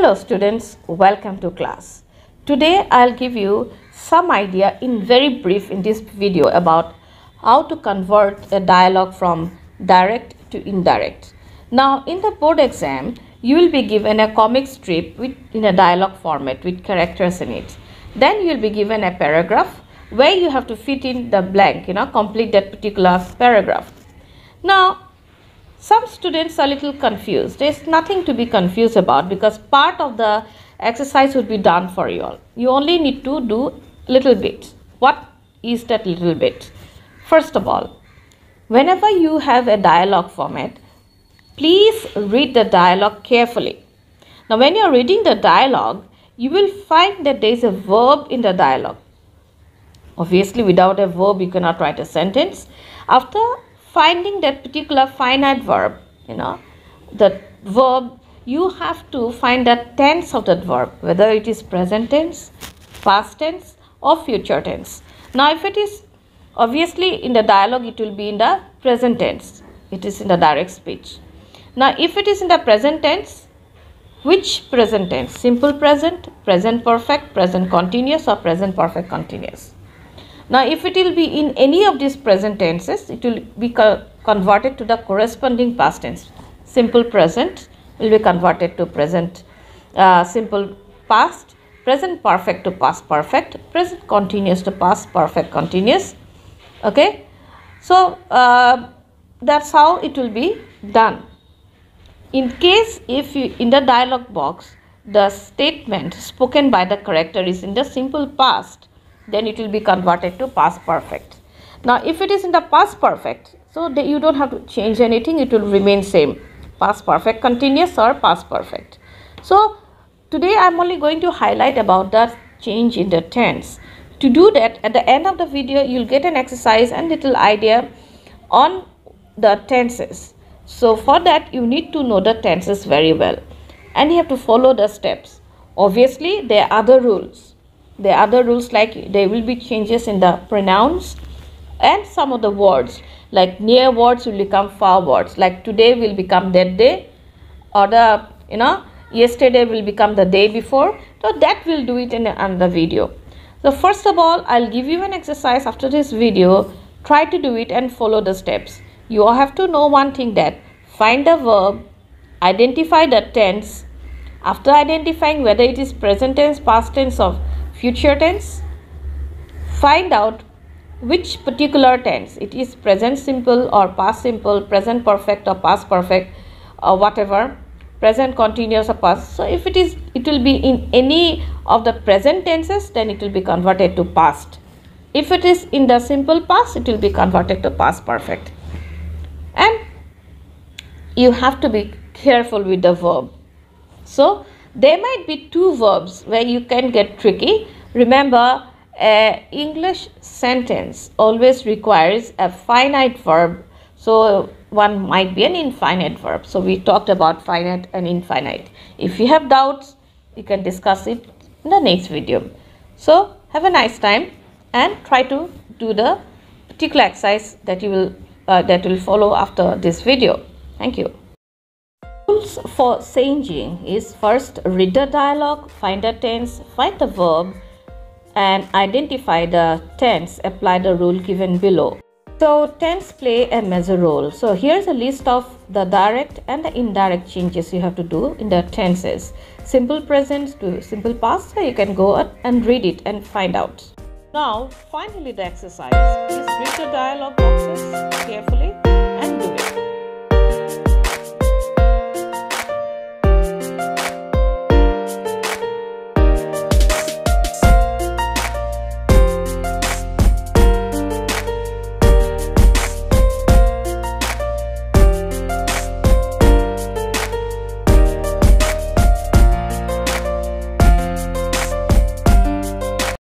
Hello students, welcome to class. Today I'll give you some idea in very brief in this video about how to convert a dialogue from direct to indirect. Now in the board exam, you will be given a comic strip with, in a dialogue format with characters in it. Then you will be given a paragraph where you have to fit in the blank, you know, complete that particular paragraph. Now some students are a little confused. There's nothing to be confused about because part of the exercise would be done for you all. You only need to do a little bit. What is that little bit? First of all, whenever you have a dialogue format, please read the dialogue carefully. Now when you're reading the dialogue, you will find that there is a verb in the dialogue. Obviously, without a verb, you cannot write a sentence. After finding that particular finite verb, you know, the verb, you have to find the tense of that verb, whether it is present tense, past tense or future tense. Now, if it is obviously in the dialogue, it will be in the present tense. It is in the direct speech. Now, if it is in the present tense, which present tense? Simple present, present perfect, present continuous or present perfect continuous? Now, if it will be in any of these present tenses, it will be co converted to the corresponding past tense. Simple present will be converted to present uh, simple past, present perfect to past perfect, present continuous to past perfect continuous. Okay. So, uh, that is how it will be done. In case if you in the dialog box the statement spoken by the character is in the simple past then it will be converted to past perfect. Now, if it is in the past perfect, so you don't have to change anything, it will remain same past perfect continuous or past perfect. So, today I am only going to highlight about the change in the tense. To do that, at the end of the video, you will get an exercise and little idea on the tenses. So, for that, you need to know the tenses very well and you have to follow the steps. Obviously, there are other rules the other rules like there will be changes in the pronouns and some of the words. Like near words will become far words. Like today will become that day or the you know yesterday will become the day before. So that will do it in another video. So first of all i'll give you an exercise after this video. Try to do it and follow the steps. You have to know one thing that find the verb identify the tense. After identifying whether it is present tense past tense or future tense. Find out which particular tense. It is present simple or past simple present perfect or past perfect or whatever. Present continuous or past. So if it is it will be in any of the present tenses then it will be converted to past. If it is in the simple past it will be converted to past perfect. And you have to be careful with the verb. So there might be two verbs where you can get tricky. Remember, a English sentence always requires a finite verb. So one might be an infinite verb. So we talked about finite and infinite. If you have doubts, you can discuss it in the next video. So have a nice time and try to do the particular exercise that you will uh, that will follow after this video. Thank you rules for changing is first read the dialogue, find the tense, find the verb and identify the tense, apply the rule given below. So tense play a major role. So here's a list of the direct and the indirect changes you have to do in the tenses. Simple present to simple past, so you can go and read it and find out. Now finally the exercise. Read the dialogue boxes carefully